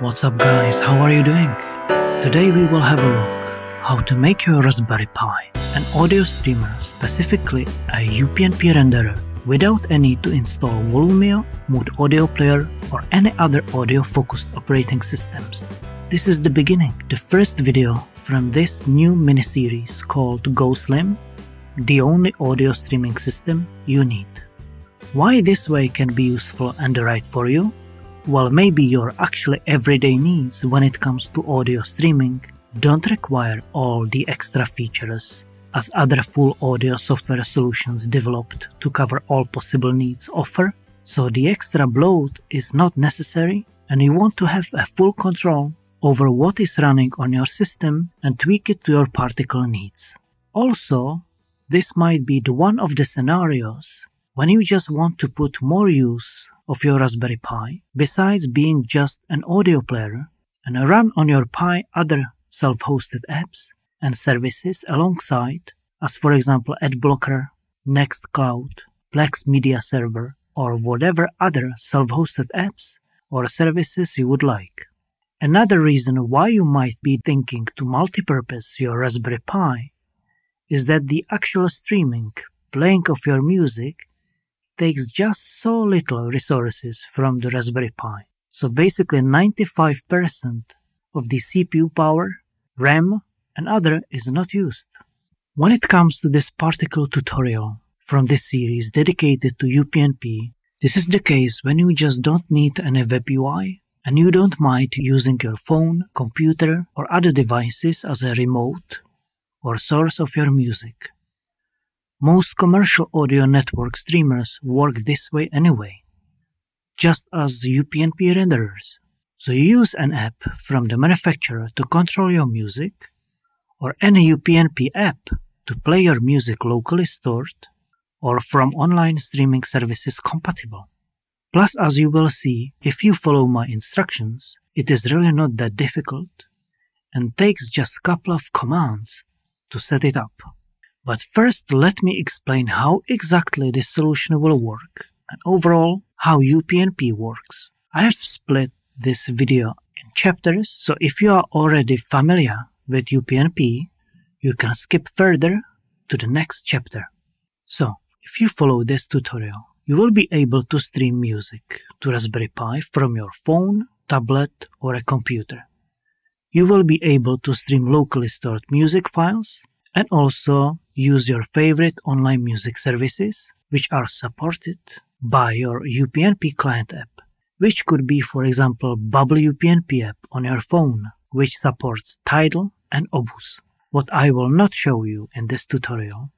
What's up guys, how are you doing? Today we will have a look how to make your Raspberry Pi an audio streamer, specifically a UPnP renderer without a need to install Volumio, Moode Audio Player or any other audio focused operating systems. This is the beginning, the first video from this new mini-series called Go Slim, the only audio streaming system you need. Why this way can be useful and the right for you? Well, maybe your actually everyday needs when it comes to audio streaming don't require all the extra features as other full audio software solutions developed to cover all possible needs offer, so the extra bloat is not necessary and you want to have a full control over what is running on your system and tweak it to your particular needs. Also, this might be the one of the scenarios when you just want to put more use of your Raspberry Pi besides being just an audio player and run on your Pi other self-hosted apps and services alongside, as for example AdBlocker, Nextcloud, Plex Media Server, or whatever other self-hosted apps or services you would like. Another reason why you might be thinking to multipurpose your Raspberry Pi is that the actual streaming, playing of your music takes just so little resources from the Raspberry Pi. So basically 95% of the CPU power, RAM, and other is not used. When it comes to this particular tutorial from this series dedicated to UPnP, this is the case when you just don't need any web UI and you don't mind using your phone, computer or other devices as a remote or source of your music. Most commercial audio network streamers work this way anyway, just as UPnP renderers. So you use an app from the manufacturer to control your music or any UPnP app to play your music locally stored or from online streaming services compatible. Plus, as you will see, if you follow my instructions, it is really not that difficult and takes just a couple of commands to set it up. But first, let me explain how exactly this solution will work and overall how UPnP works. I have split this video in chapters, so if you are already familiar with UPnP, you can skip further to the next chapter. So, if you follow this tutorial, you will be able to stream music to Raspberry Pi from your phone, tablet, or a computer. You will be able to stream locally stored music files and also use your favorite online music services, which are supported by your UPnP client app, which could be, for example, Bubble UPnP app on your phone, which supports Tidal and Qobuz. What I will not show you in this tutorial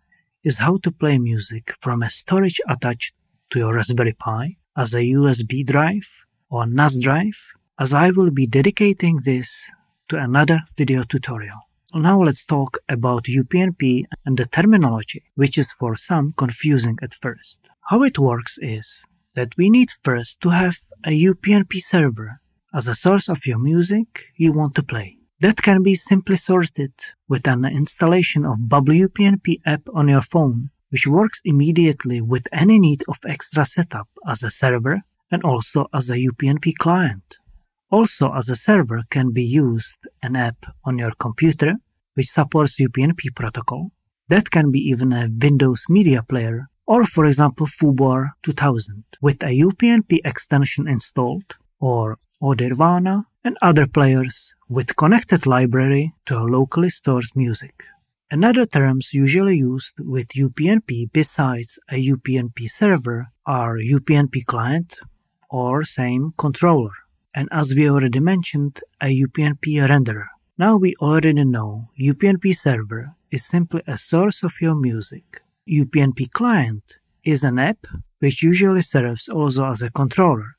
is how to play music from a storage attached to your Raspberry Pi as a USB drive or NAS drive, as I will be dedicating this to another video tutorial. Now let's talk about UPnP and the terminology, which is for some confusing at first. How it works is that we need first to have a UPnP server as a source of your music you want to play. That can be simply sorted with an installation of UPnP app on your phone, which works immediately with any need of extra setup as a server and also as a UPnP client. Also, as a server can be used an app on your computer which supports UPnP protocol. That can be even a Windows media player or for example FooBar 2000 with a UPnP extension installed or Audirvana and other players with connected library to a locally stored music. Another terms usually used with UPnP besides a UPnP server are UPnP client or same controller and as we already mentioned, a UPnP renderer. Now we already know UPnP server is simply a source of your music. UPnP client is an app which usually serves also as a controller.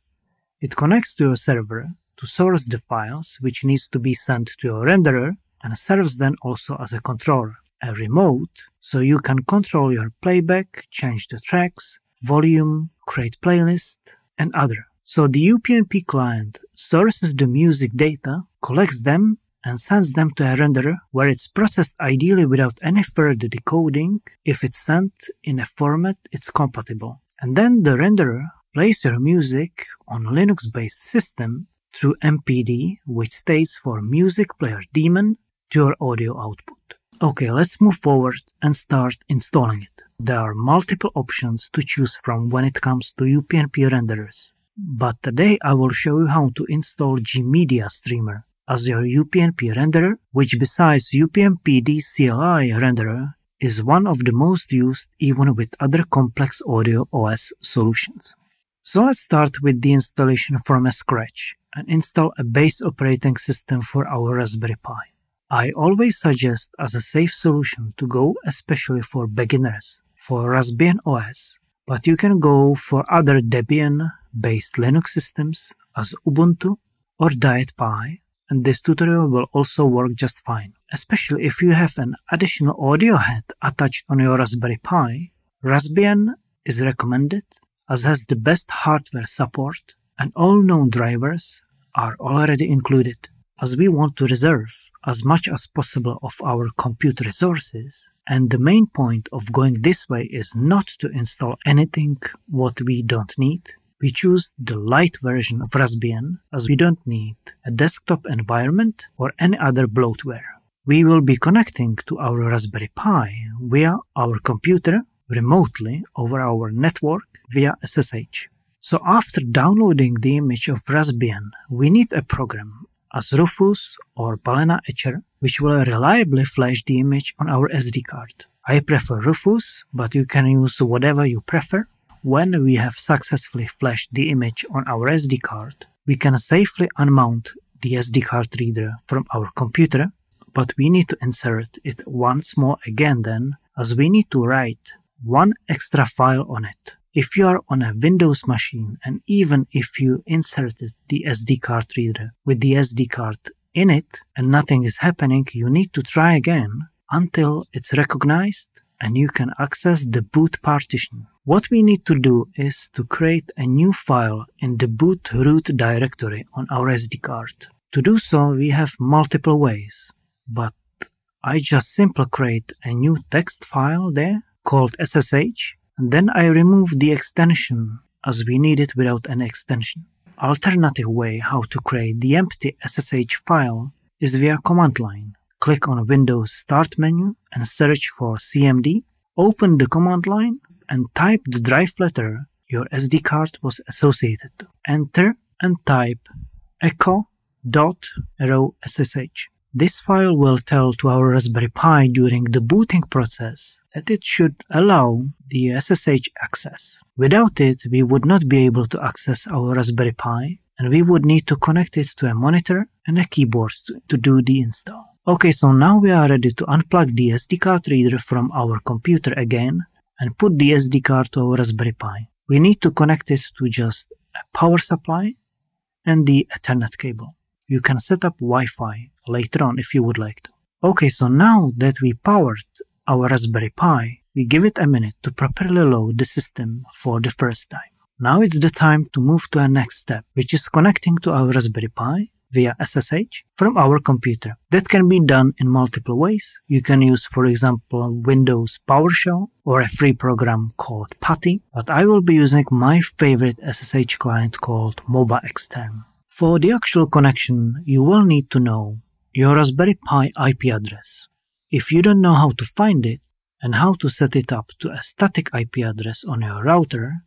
It connects to your server to source the files which needs to be sent to your renderer and serves then also as a controller. A remote, so you can control your playback, change the tracks, volume, create playlist, and other. So the UPnP client sources the music data, collects them, and sends them to a renderer where it's processed ideally without any further decoding if it's sent in a format it's compatible. And then the renderer plays your music on a Linux based system through MPD, which stands for Music Player Daemon, to your audio output. Okay, let's move forward and start installing it. There are multiple options to choose from when it comes to UPnP renderers. But today I will show you how to install GMedia Streamer as your UPnP renderer, which besides upmpdcli renderer is one of the most used even with other complex audio OS solutions. So let's start with the installation from scratch and install a base operating system for our Raspberry Pi. I always suggest as a safe solution to go especially for beginners for Raspbian OS, but you can go for other Debian based Linux systems as Ubuntu or Diet and this tutorial will also work just fine. Especially if you have an additional audio head attached on your Raspberry Pi, Raspbian is recommended as has the best hardware support and all known drivers are already included as we want to reserve as much as possible of our compute resources. And the main point of going this way is not to install anything what we don't need. We choose the light version of Raspbian as we don't need a desktop environment or any other bloatware. We will be connecting to our Raspberry Pi via our computer remotely over our network via SSH. So after downloading the image of Raspbian, we need a program as Rufus or Balena Etcher, which will reliably flash the image on our SD card. I prefer Rufus, but you can use whatever you prefer. When we have successfully flashed the image on our SD card, we can safely unmount the SD card reader from our computer, but we need to insert it once more again then, as we need to write one extra file on it. If you are on a Windows machine and even if you inserted the SD card reader with the SD card in it and nothing is happening, you need to try again until it's recognized and you can access the boot partition. What we need to do is to create a new file in the boot root directory on our SD card. To do so, we have multiple ways, but I just simply create a new text file there called SSH then I remove the extension as we need it without an extension. Alternative way how to create the empty SSH file is via command line. Click on Windows Start menu and search for CMD. Open the command line and type the drive letter your SD card was associated to. Enter and type echo dot ssh. This file will tell to our Raspberry Pi during the booting process that it should allow the SSH access. Without it, we would not be able to access our Raspberry Pi and we would need to connect it to a monitor and a keyboard to, do the install. Okay, so now we are ready to unplug the SD card reader from our computer again and put the SD card to our Raspberry Pi. We need to connect it to just a power supply and the Ethernet cable. You can set up Wi-Fi later on if you would like to. Okay, so now that we powered our Raspberry Pi, we give it a minute to properly load the system for the first time. Now it's the time to move to a next step, which is connecting to our Raspberry Pi via SSH from our computer. That can be done in multiple ways. You can use, for example, Windows PowerShell or a free program called PuTTY, but I will be using my favorite SSH client called MobaXterm. For the actual connection, you will need to know your Raspberry Pi IP address. If you don't know how to find it and how to set it up to a static IP address on your router,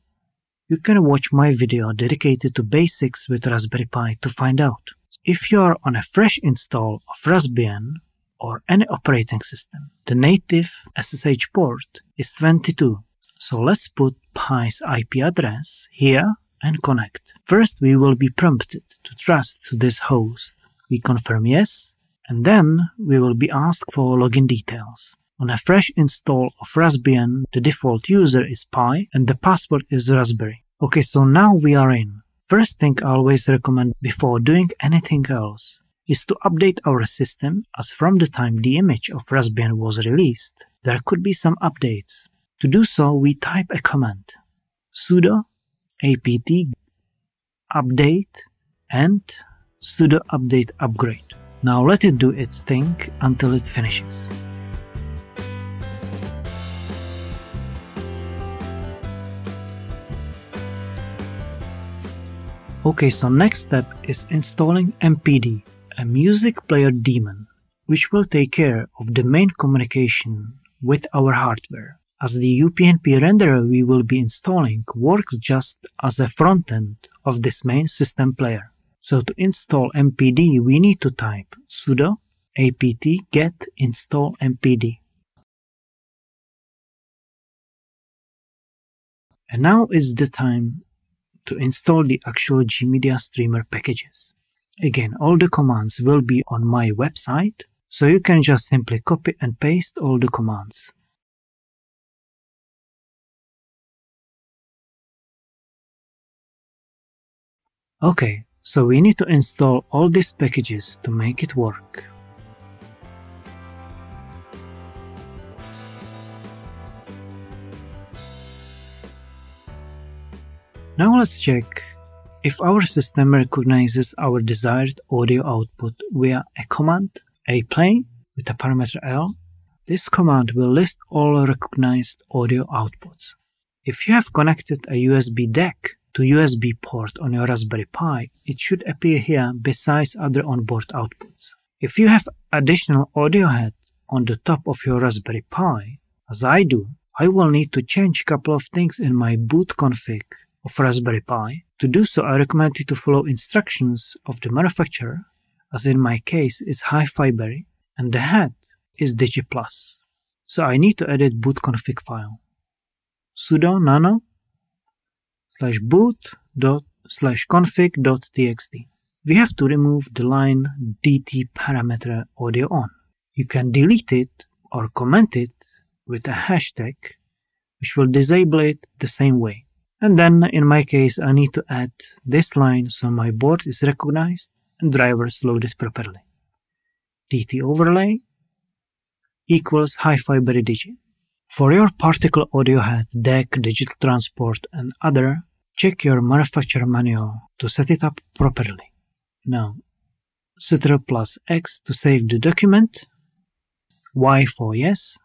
you can watch my video dedicated to basics with Raspberry Pi to find out. If you are on a fresh install of Raspbian or any operating system, the native SSH port is 22. So let's put Pi's IP address here and connect. First, we will be prompted to trust to this host. We confirm yes and then we will be asked for login details. On a fresh install of Raspbian, the default user is Pi and the password is Raspberry. Okay, so now we are in. First thing I always recommend before doing anything else is to update our system as from the time the image of Raspbian was released, there could be some updates. To do so, we type a command sudo apt update and sudo update upgrade. Now let it do its thing until it finishes. Okay, so next step is installing MPD, a music player daemon, which will take care of the main communication with our hardware. As the UPnP renderer we will be installing works just as a front end of this main system player. So to install MPD we need to type sudo apt get install MPD. And now is the time to install the actual GMedia Streamer packages. Again, all the commands will be on my website, so you can just simply copy and paste all the commands. Okay, so we need to install all these packages to make it work. Now let's check if our system recognizes our desired audio output via a command aplay with a parameter L. This command will list all recognized audio outputs. If you have connected a USB DAC to USB port on your Raspberry Pi, it should appear here besides other onboard outputs. If you have additional audio head on the top of your Raspberry Pi, as I do, I will need to change a couple of things in my boot config of Raspberry Pi. To do so, I recommend you to follow instructions of the manufacturer, as in my case is Hi-Fi and the head is DigiPlus. So I need to edit boot config file. sudo nano slash boot dot slash config dot txt. We have to remove the line DT parameter audio on. You can delete it or comment it with a hashtag, which will disable it the same way. And then in my case, I need to add this line so my board is recognized and drivers loaded properly. DT overlay equals HiFiBerry Digi. For your particle audio head, DAC, digital transport and other, check your manufacturer manual to set it up properly. Now, Ctrl plus X to save the document, Y for yes,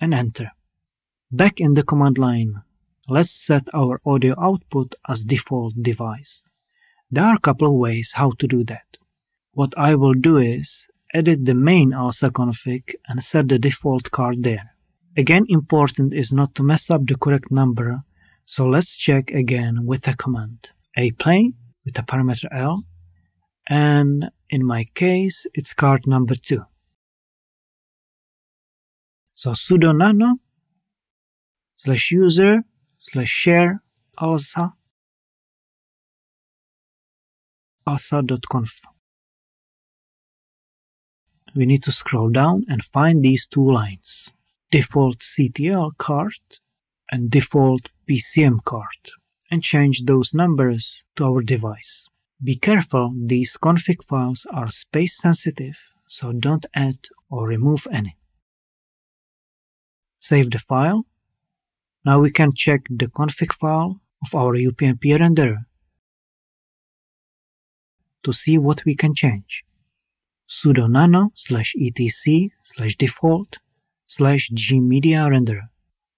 and enter. Back in the command line, let's set our audio output as default device. There are a couple of ways how to do that. What I will do is edit the main ALSA config and set the default card there. Again important is not to mess up the correct number, so let's check again with the command. Aplay with the parameter L, and in my case it's card number 2. So sudo nano slash user slash share alsa alsa.conf. We need to scroll down and find these two lines. Default CTL card and default PCM card and change those numbers to our device. Be careful, these config files are space sensitive, so don't add or remove any. Save the file. Now we can check the config file of our UPnP renderer to see what we can change. Sudo nano slash etc slash default slash gmedia renderer.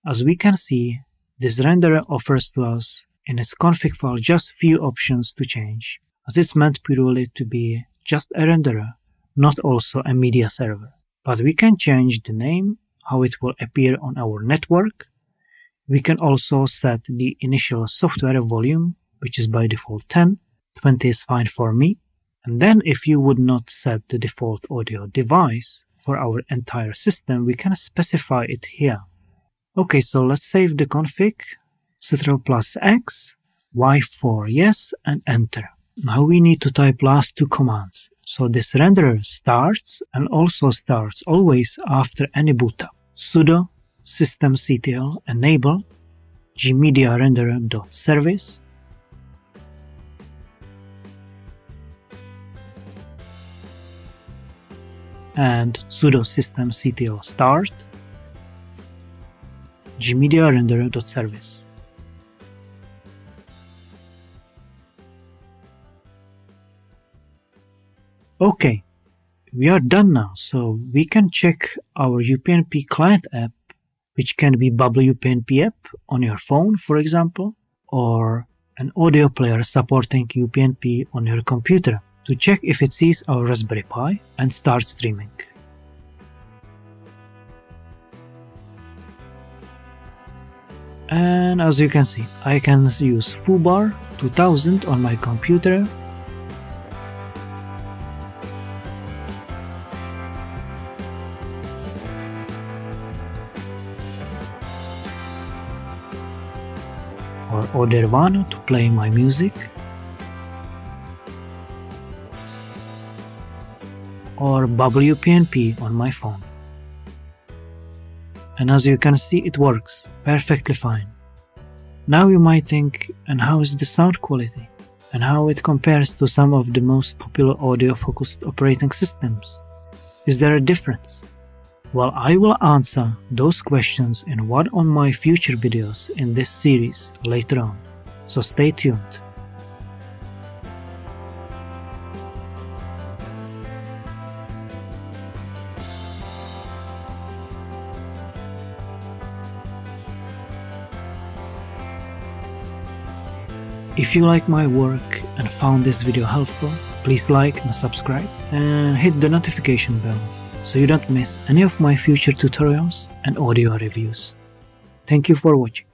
As we can see, this renderer offers to us in its config file just few options to change, as it's meant purely to be just a renderer, not also a media server. But we can change the name, how it will appear on our network. We can also set the initial software volume, which is by default 10, 20 is fine for me. And then if you would not set the default audio device for our entire system, we can specify it here. Okay, so let's save the config, Ctrl plus X, Y for yes, and enter. Now we need to type last two commands. So this renderer starts and also starts always after any boot up. sudo systemctl enable gmedia renderer.service and sudo systemctl start gmedia renderer.service. Okay, we are done now, so we can check our UPnP client app, which can be Bubble UPnP app on your phone, for example, or an audio player supporting UPnP on your computer to check if it sees our Raspberry Pi and start streaming. And as you can see, I can use foobar 2000 on my computer or Audirvana to play my music or WPnP on my phone. And as you can see it works perfectly fine. Now you might think and how is the sound quality and how it compares to some of the most popular audio focused operating systems. Is there a difference? Well, I will answer those questions in one of my future videos in this series later on, so stay tuned. If you like my work and found this video helpful, please like and subscribe and hit the notification bell so you don't miss any of my future tutorials and audio reviews. Thank you for watching.